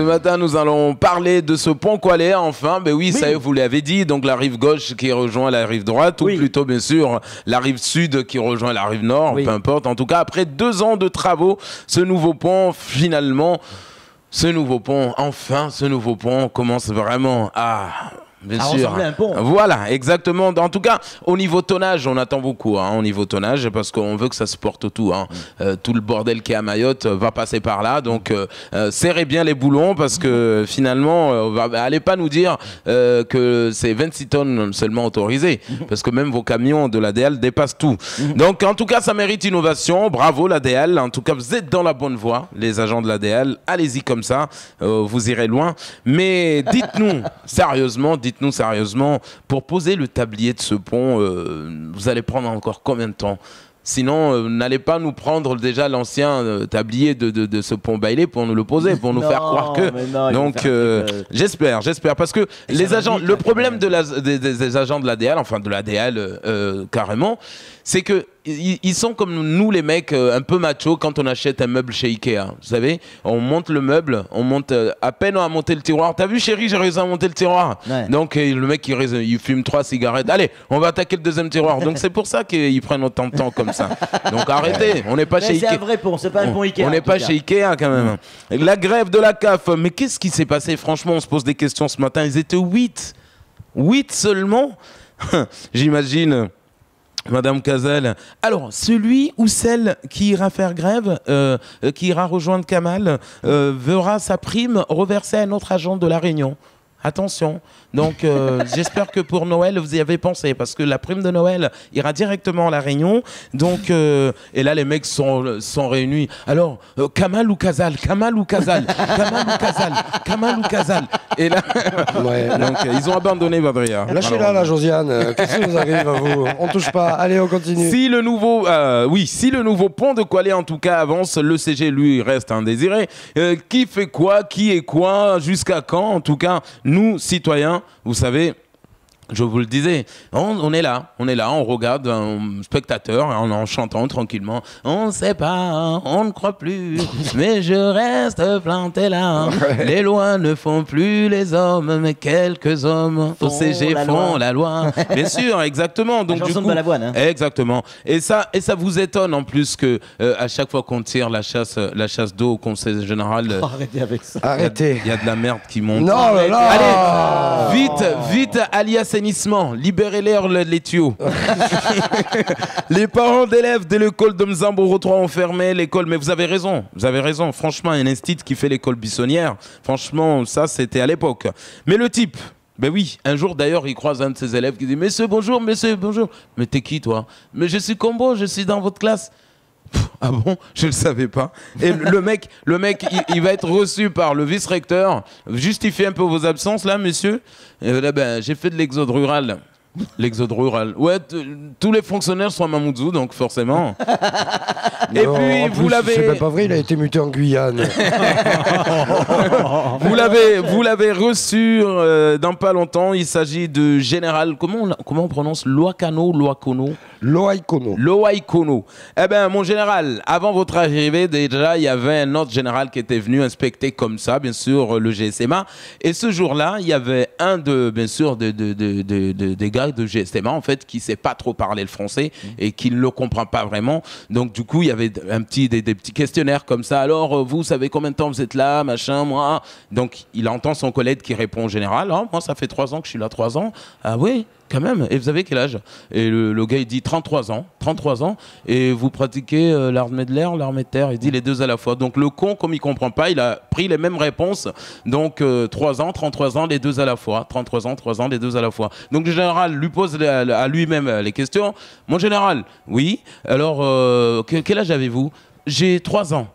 Ce matin, nous allons parler de ce pont Coalé. Enfin, ben oui, ça vous l'avez dit. Donc la rive gauche qui rejoint la rive droite, ou plutôt bien sûr la rive sud qui rejoint la rive nord, peu importe. En tout cas, après deux ans de travaux, ce nouveau pont finalement. Ce nouveau pont, enfin, ce nouveau pont commence vraiment à Bien sûr. Un pont. Voilà, exactement. En tout cas, au niveau tonnage, on attend beaucoup hein, au niveau tonnage parce qu'on veut que ça se porte tout. Hein. Mm. Euh, tout le bordel qui est à Mayotte va passer par là. Donc, euh, euh, serrez bien les boulons parce que finalement, allez pas nous dire que c'est 26 tonnes seulement autorisées parce que même vos camions de l'ADL dépassent tout. Mm. Donc, en tout cas, ça mérite innovation. Bravo l'ADL. En tout cas, vous êtes dans la bonne voie, les agents de l'ADL. Allez-y comme ça, vous irez loin. Mais dites-nous sérieusement, dites dites-nous sérieusement, pour poser le tablier de ce pont, euh, vous allez prendre encore combien de temps? Sinon, euh, n'allez pas nous prendre déjà l'ancien euh, tablier de, ce pont Bailey pour nous le poser, pour nous faire croire que. Donc, j'espère, j'espère. Parce que les agents, le problème de la, des, agents de l'ADL, enfin de l'ADL carrément, c'est que ils sont comme nous les mecs euh, un peu machos quand on achète un meuble chez Ikea. Vous savez, on monte le meuble, on monte euh, à peine on a monté le tiroir. T'as vu chérie, j'ai réussi à monter le tiroir. Donc euh, le mec il, il, fume trois cigarettes. Allez, on va attaquer le deuxième tiroir. Donc c'est pour ça qu'ils prennent autant de temps comme ça. Donc arrêtez, on n'est pas chez Ikea. C'est un vrai pont, c'est pas un pont Ikea. On n'est pas chez Ikea quand même. La grève de la CAF. Mais qu'est-ce qui s'est passé? Franchement, on se pose des questions ce matin. Ils étaient 8. 8 seulement? J'imagine Madame Cazel. Alors, celui ou celle qui ira faire grève, euh, euh, qui ira rejoindre Kamal, euh, verra sa prime reversée à un autre agent de la Réunion. Attention. Donc, euh, j'espère que pour Noël, vous y avez pensé, parce que la prime de Noël ira directement à la Réunion. Donc, euh, et là, les mecs sont, sont réunis. Alors, euh, Kamal ou Kazal? Kamal ou Kazal? Kamal ou Kazal? Kamal ou Kazal? Et là, donc, ils ont abandonné Badria. Lâchez-la, la Josiane. Qu'est-ce qui vous arrive à vous? On touche pas. Allez, on continue. Si le nouveau, oui, si le nouveau pont de Kualé, en tout cas, avance, le CG, lui, reste indésiré. qui fait quoi? Qui est quoi? Jusqu'à quand? En tout cas, nous, citoyens, vous savez, je vous le disais, on, est là, on est là, on regarde un spectateur en, en chantant tranquillement. On ne sait pas, on ne croit plus, mais je reste planté là. Les lois ne font plus les hommes, mais quelques hommes au CG font la loi. Bien sûr, exactement. Donc du coup, hein. exactement. Et ça, et ça vous étonne en plus que euh, à chaque fois qu'on tire la chasse, la chasse d'eau au Conseil général, oh, arrêtez avec ça. Arrêtez. Il y, a de la merde qui monte. Non, là, Allez, vite, vite, alias libérez-les les tuyaux. les parents d'élèves de l'école de Mzambo 3 ont fermé l'école, mais vous avez raison, vous avez raison. Franchement, un institut qui fait l'école buissonnière, franchement, ça c'était à l'époque. Mais le type, ben oui, un jour d'ailleurs, il croise un de ses élèves qui dit Monsieur, bonjour, monsieur, bonjour. Mais t'es qui toi? Mais je suis Combo, je suis dans votre classe. Ah bon? Je ne le savais pas. Et le mec, il, va être reçu par le vice-recteur. Justifiez un peu vos absences là, monsieur? Et là, ben, j'ai fait de l'exode rural. L'exode rural. Ouais, tous les fonctionnaires sont à Mamoudzou, donc forcément. Et puis, vous l'avez. C'est pas vrai, il a été muté en Guyane. vous l'avez, vous l'avez reçu euh, dans pas longtemps. Il s'agit de général. Comment on, comment on prononce? Loakano, Loakono Loaikono. Loaikono. Eh bien, mon général, avant votre arrivée, déjà, il y avait un autre général qui était venu inspecter comme ça, bien sûr, le GSMA. Et ce jour-là, il y avait un de, bien sûr, de, de, de, des de GSMA, en fait, qui ne sait pas trop parler le français mmh. et qui ne le comprend pas vraiment. Donc, du coup, il y avait un petit, des, petits questionnaires comme ça. Alors, euh, vous savez combien de temps vous êtes là, machin, moi Donc, il entend son collègue qui répond au général. Oh, moi, ça fait trois ans que je suis là, trois ans. Ah oui quand même. Et vous avez quel âge? Et le, gars, il dit 33 ans. 33 ans. Et vous pratiquez euh, l'armée de l'air, l'armée de terre? Il dit les deux à la fois. Donc le con, comme il comprend pas, il a pris les mêmes réponses. Donc 3 euh, ans, 33 ans, les deux à la fois. 33 ans, 3 ans, les deux à la fois. Donc le général lui pose à lui-même euh, les questions. Mon général, oui. Alors, quel âge avez-vous? J'ai 3 ans.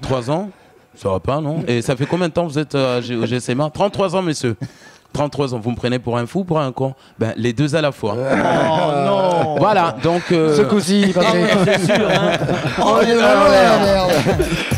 3 ans? Ça va pas, non? Et ça fait combien de temps vous êtes au GSMA 33 ans, messieurs. 33 ans, vous me prenez pour un fou, pour un con? Ben, les deux à la fois. Oh non. Voilà, donc... Euh... Ce coup-ci, c'est sûr, hein. Oh, merde